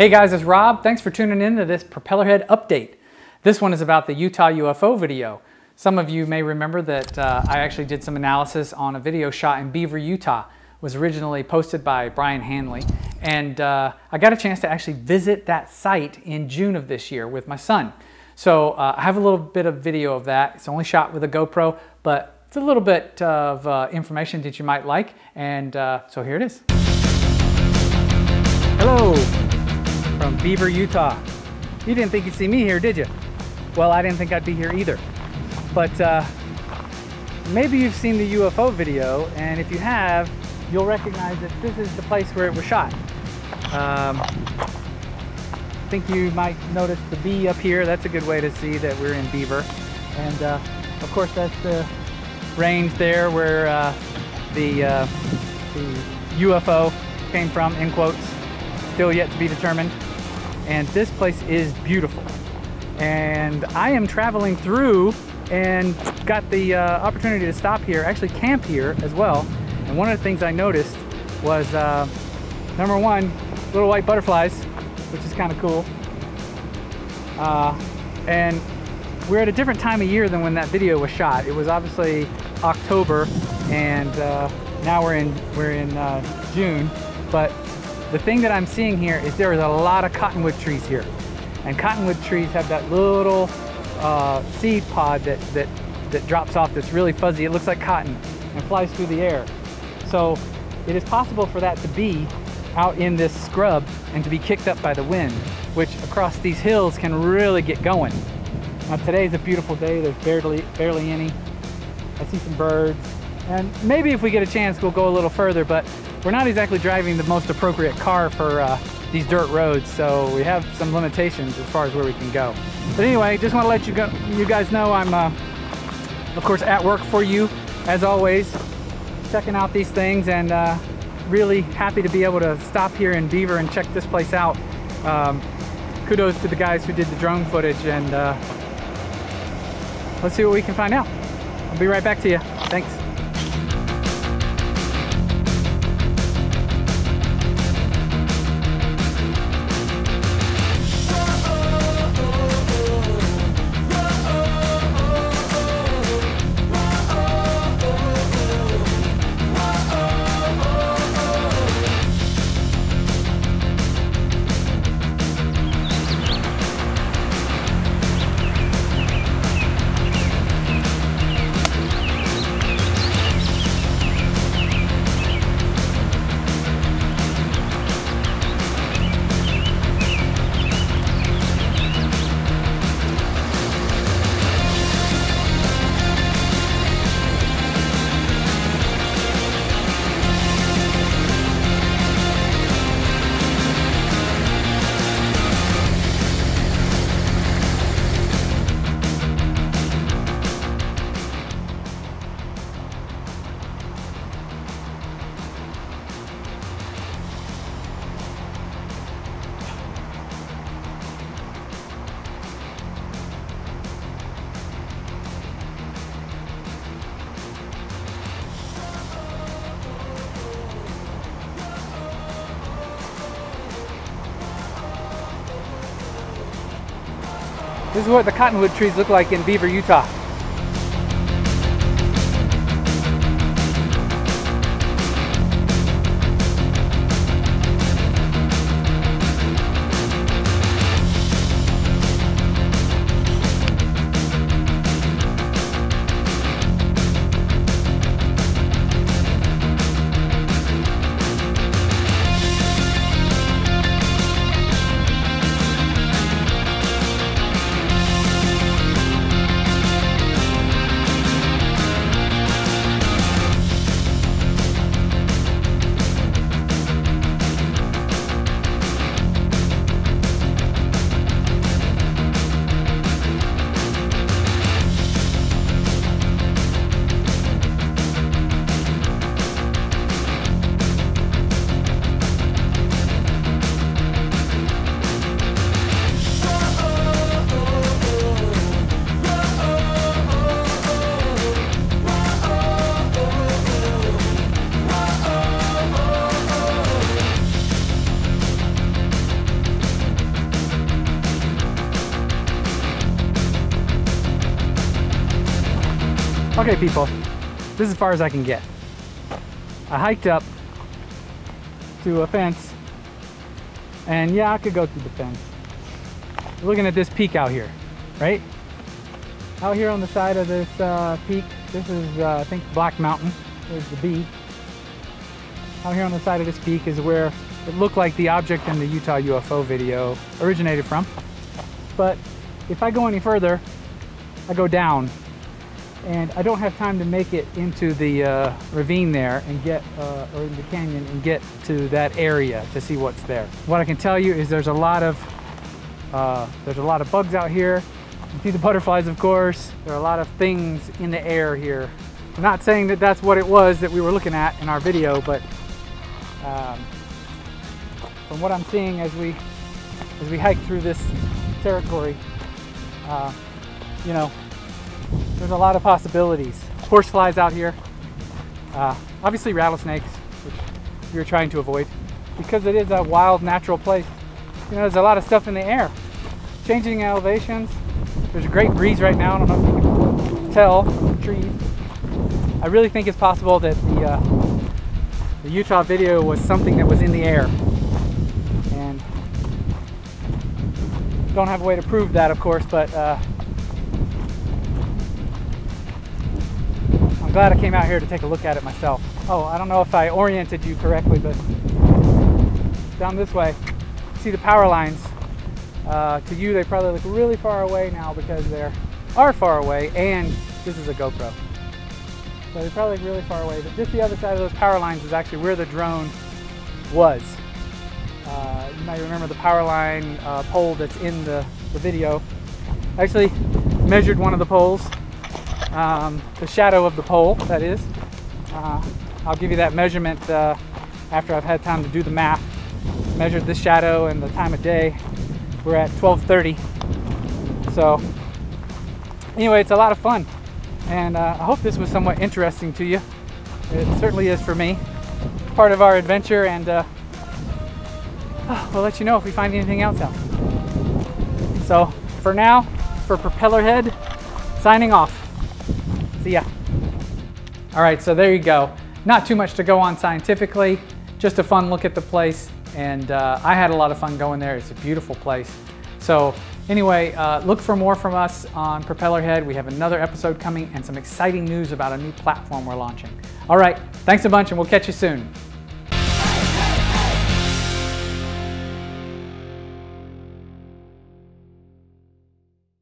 Hey guys, it's Rob. Thanks for tuning in to this Propellerhead update. This one is about the Utah UFO video. Some of you may remember that uh, I actually did some analysis on a video shot in Beaver, Utah. It was originally posted by Brian Hanley. And uh, I got a chance to actually visit that site in June of this year with my son. So uh, I have a little bit of video of that. It's only shot with a GoPro, but it's a little bit of uh, information that you might like. And uh, so here it is. Hello from Beaver, Utah. You didn't think you'd see me here, did you? Well, I didn't think I'd be here either. But uh, maybe you've seen the UFO video, and if you have, you'll recognize that this is the place where it was shot. Um, I think you might notice the B up here. That's a good way to see that we're in Beaver. And uh, of course, that's the range there where uh, the, uh, the UFO came from, in quotes. Still yet to be determined and this place is beautiful. And I am traveling through and got the uh, opportunity to stop here, actually camp here as well. And one of the things I noticed was, uh, number one, little white butterflies, which is kind of cool. Uh, and we're at a different time of year than when that video was shot. It was obviously October, and uh, now we're in we're in uh, June. But the thing that I'm seeing here is there is a lot of cottonwood trees here. And cottonwood trees have that little uh, seed pod that, that, that drops off that's really fuzzy. It looks like cotton and flies through the air. So it is possible for that to be out in this scrub and to be kicked up by the wind, which across these hills can really get going. Now today's a beautiful day. There's barely, barely any. I see some birds. And maybe if we get a chance, we'll go a little further, but we're not exactly driving the most appropriate car for uh, these dirt roads, so we have some limitations as far as where we can go. But anyway, just want to let you, go, you guys know I'm, uh, of course, at work for you, as always, checking out these things and uh, really happy to be able to stop here in Beaver and check this place out. Um, kudos to the guys who did the drone footage and uh, let's see what we can find out. I'll be right back to you. Thanks. This is what the cottonwood trees look like in Beaver, Utah. Okay, people, this is as far as I can get. I hiked up to a fence, and yeah, I could go through the fence. Looking at this peak out here, right? Out here on the side of this uh, peak, this is, uh, I think, Black Mountain. There's the B. Out here on the side of this peak is where it looked like the object in the Utah UFO video originated from. But if I go any further, I go down and I don't have time to make it into the uh, ravine there and get, uh, or in the canyon and get to that area to see what's there. What I can tell you is there's a lot of, uh, there's a lot of bugs out here. You see the butterflies, of course. There are a lot of things in the air here. I'm not saying that that's what it was that we were looking at in our video, but um, from what I'm seeing as we as we hike through this territory, uh, you know, there's a lot of possibilities. Horseflies out here, uh, obviously rattlesnakes, which are trying to avoid because it is a wild, natural place. You know, there's a lot of stuff in the air. Changing elevations. There's a great breeze right now. I don't know if you can tell trees. I really think it's possible that the uh, the Utah video was something that was in the air. And don't have a way to prove that, of course, but uh, I'm glad I came out here to take a look at it myself. Oh, I don't know if I oriented you correctly, but down this way, see the power lines. Uh, to you, they probably look really far away now because they are far away, and this is a GoPro. So they probably look really far away, but just the other side of those power lines is actually where the drone was. Uh, you might remember the power line uh, pole that's in the, the video. I actually measured one of the poles um, the shadow of the pole, that is. Uh, I'll give you that measurement uh, after I've had time to do the math. Measured the shadow and the time of day. We're at 12.30. So anyway, it's a lot of fun. And uh, I hope this was somewhat interesting to you. It certainly is for me. Part of our adventure and uh, we'll let you know if we find anything else out. So for now, for Propellerhead, signing off. See ya. All right, so there you go. Not too much to go on scientifically, just a fun look at the place. And uh, I had a lot of fun going there. It's a beautiful place. So anyway, uh, look for more from us on Propellerhead. We have another episode coming and some exciting news about a new platform we're launching. All right, thanks a bunch and we'll catch you soon.